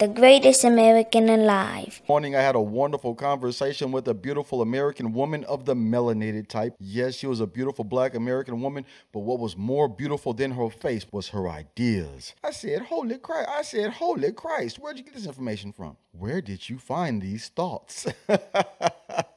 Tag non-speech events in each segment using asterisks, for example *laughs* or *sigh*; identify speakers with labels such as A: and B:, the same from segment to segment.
A: the greatest American alive.
B: Morning, I had a wonderful conversation with a beautiful American woman of the melanated type. Yes, she was a beautiful black American woman, but what was more beautiful than her face was her ideas. I said, Holy Christ. I said, Holy Christ, where'd you get this information from? Where did you find these thoughts? *laughs*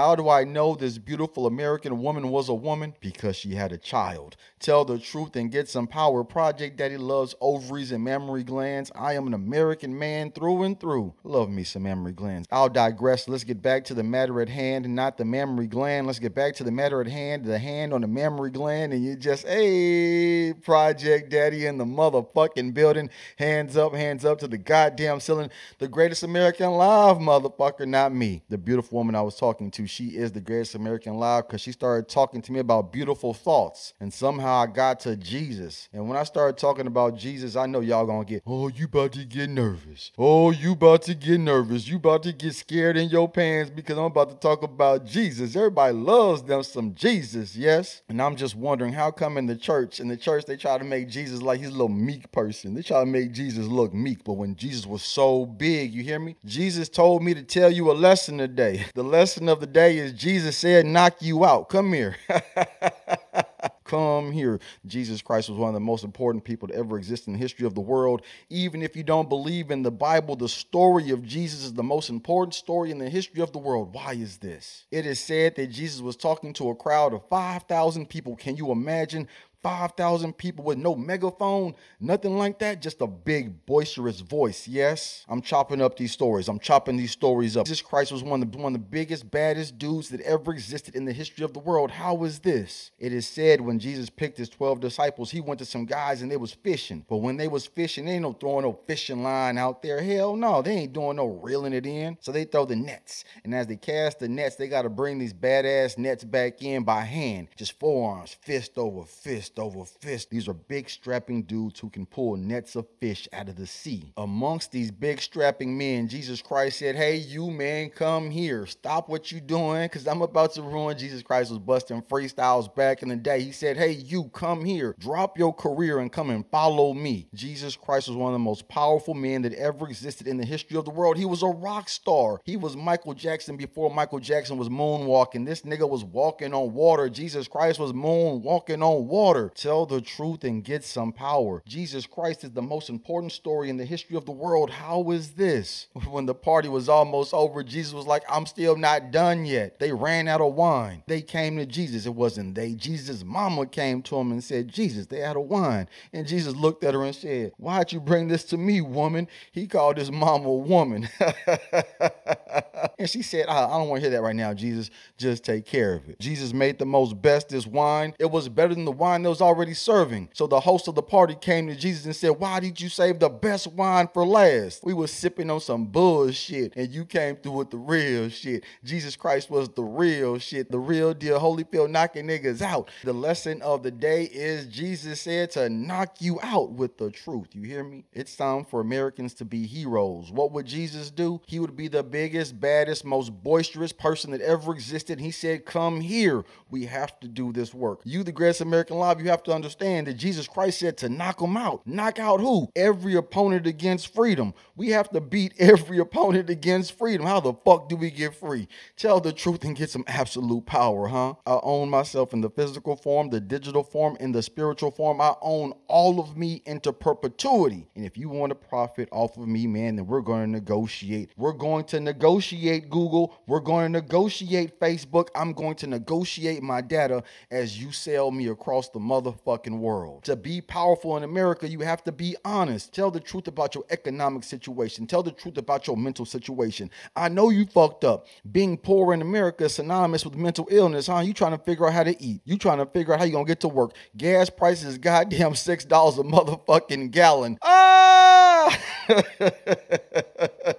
B: How do I know this beautiful American woman was a woman? Because she had a child. Tell the truth and get some power. Project Daddy loves ovaries and mammary glands. I am an American man through and through. Love me some mammary glands. I'll digress. Let's get back to the matter at hand, not the mammary gland. Let's get back to the matter at hand, the hand on the mammary gland, and you just, hey, Project Daddy in the motherfucking building. Hands up, hands up to the goddamn ceiling. The greatest American alive, motherfucker, not me. The beautiful woman I was talking to, she is the greatest American alive because she started talking to me about beautiful thoughts. And somehow I got to Jesus. And when I started talking about Jesus, I know y'all gonna get, oh, you about to get nervous. Oh, you about to get nervous. You about to get scared in your pants because I'm about to talk about Jesus. Everybody loves them some Jesus, yes? And I'm just wondering how come in the church, in the church, they try to make Jesus like he's a little meek person. They try to make Jesus look meek. But when Jesus was so big, you hear me? Jesus told me to tell you a lesson today. *laughs* The lesson of the day is Jesus said, knock you out. Come here. *laughs* Come here. Jesus Christ was one of the most important people to ever exist in the history of the world. Even if you don't believe in the Bible, the story of Jesus is the most important story in the history of the world. Why is this? It is said that Jesus was talking to a crowd of 5,000 people. Can you imagine 5,000 people with no megaphone, nothing like that, just a big boisterous voice. Yes, I'm chopping up these stories. I'm chopping these stories up. Jesus Christ was one of the, one of the biggest, baddest dudes that ever existed in the history of the world. How is this? It is said when Jesus picked his 12 disciples, he went to some guys and they was fishing. But when they was fishing, they ain't no throwing no fishing line out there. Hell no, they ain't doing no reeling it in. So they throw the nets. And as they cast the nets, they got to bring these badass nets back in by hand. Just forearms, fist over fist fist over fist. These are big strapping dudes who can pull nets of fish out of the sea. Amongst these big strapping men, Jesus Christ said, Hey, you man, come here. Stop what you doing, because I'm about to ruin. Jesus Christ was busting freestyles back in the day. He said, Hey, you come here. Drop your career and come and follow me. Jesus Christ was one of the most powerful men that ever existed in the history of the world. He was a rock star. He was Michael Jackson before Michael Jackson was moonwalking. This nigga was walking on water. Jesus Christ was moonwalking on water water. Tell the truth and get some power. Jesus Christ is the most important story in the history of the world. How is this? *laughs* When the party was almost over, Jesus was like, I'm still not done yet. They ran out of wine. They came to Jesus. It wasn't they. Jesus' mama came to him and said, Jesus, they out of wine. And Jesus looked at her and said, Why'd you bring this to me, woman? He called his mama a woman. *laughs* and she said, I, I don't want to hear that right now, Jesus. Just take care of it. Jesus made the most bestest wine. It was better than the wine was already serving. So the host of the party came to Jesus and said, Why did you save the best wine for last? We were sipping on some bullshit and you came through with the real shit. Jesus Christ was the real shit, the real deal. Holyfield knocking niggas out. The lesson of the day is Jesus said to knock you out with the truth. You hear me? It's time for Americans to be heroes. What would Jesus do? He would be the biggest, baddest, most boisterous person that ever existed. He said, Come here. We have to do this work. You, the greatest American life, you have to understand that Jesus Christ said to knock them out. Knock out who? Every opponent against freedom. We have to beat *laughs* every opponent against freedom. How the fuck do we get free? Tell the truth and get some absolute power, huh? I own myself in the physical form, the digital form, and the spiritual form. I own all of me into perpetuity. And if you want to profit off of me, man, then we're going to negotiate. We're going to negotiate Google. We're going to negotiate Facebook. I'm going to negotiate my data as you sell me across the motherfucking world. To be powerful in America, you have to be honest. Tell the truth about your economic situation. Tell the truth about your mental situation. I know you fucked up. Being poor in America is synonymous with mental illness, huh? You trying to figure out how to eat. You trying to figure out how you gonna get to work. Gas prices goddamn six dollars a motherfucking gallon. Ah! *laughs*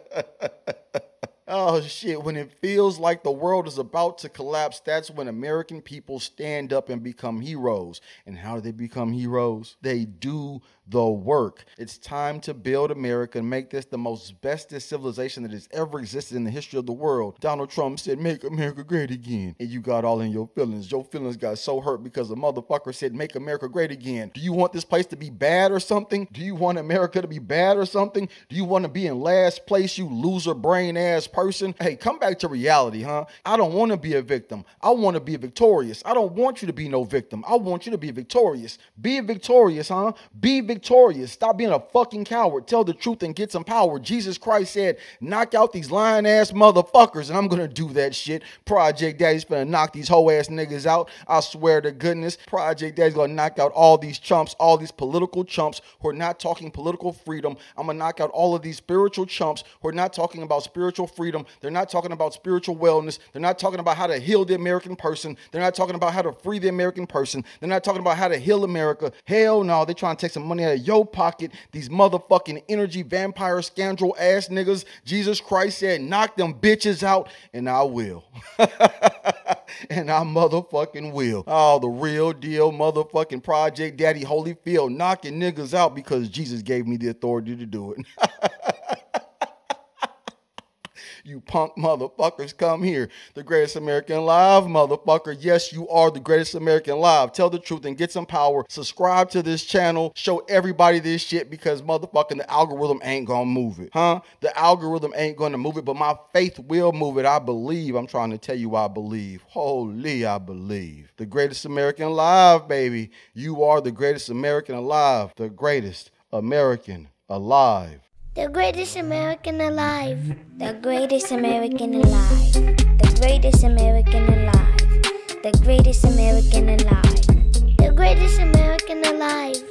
B: Oh shit, when it feels like the world is about to collapse, that's when American people stand up and become heroes. And how do they become heroes? They do the work. It's time to build America and make this the most bestest civilization that has ever existed in the history of the world. Donald Trump said, Make America great again. And you got all in your feelings. Your feelings got so hurt because a motherfucker said, Make America great again. Do you want this place to be bad or something? Do you want America to be bad or something? Do you want to be in last place, you loser brain ass person? Hey, come back to reality, huh? I don't want to be a victim. I want to be victorious. I don't want you to be no victim. I want you to be victorious. Be victorious, huh? Be victorious. Stop being a fucking coward. Tell the truth and get some power. Jesus Christ said, knock out these lying ass motherfuckers, and I'm gonna do that shit. Project Daddy's gonna knock these hoe ass niggas out. I swear to goodness, Project Daddy's gonna knock out all these chumps, all these political chumps who are not talking political freedom. I'm gonna knock out all of these spiritual chumps who are not talking about spiritual freedom. They're not talking about spiritual wellness. They're not talking about how to heal the American person. They're not talking about how to free the American person. They're not talking about how to heal America. Hell no, they're trying to take some money out of your pocket. These motherfucking energy vampire scoundrel ass niggas. Jesus Christ said, knock them bitches out, and I will. *laughs* and I motherfucking will. Oh, the real deal motherfucking Project Daddy Holyfield knocking niggas out because Jesus gave me the authority to do it. *laughs* You punk motherfuckers, come here. The greatest American alive, motherfucker. Yes, you are the greatest American alive. Tell the truth and get some power. Subscribe to this channel. Show everybody this shit because motherfucking the algorithm ain't gonna move it. Huh? The algorithm ain't gonna move it, but my faith will move it. I believe. I'm trying to tell you I believe. Holy, I believe. The greatest American alive, baby. You are the greatest American alive. The greatest American alive.
A: The greatest American alive. The greatest American alive. The greatest American alive. The greatest American alive. The greatest American alive.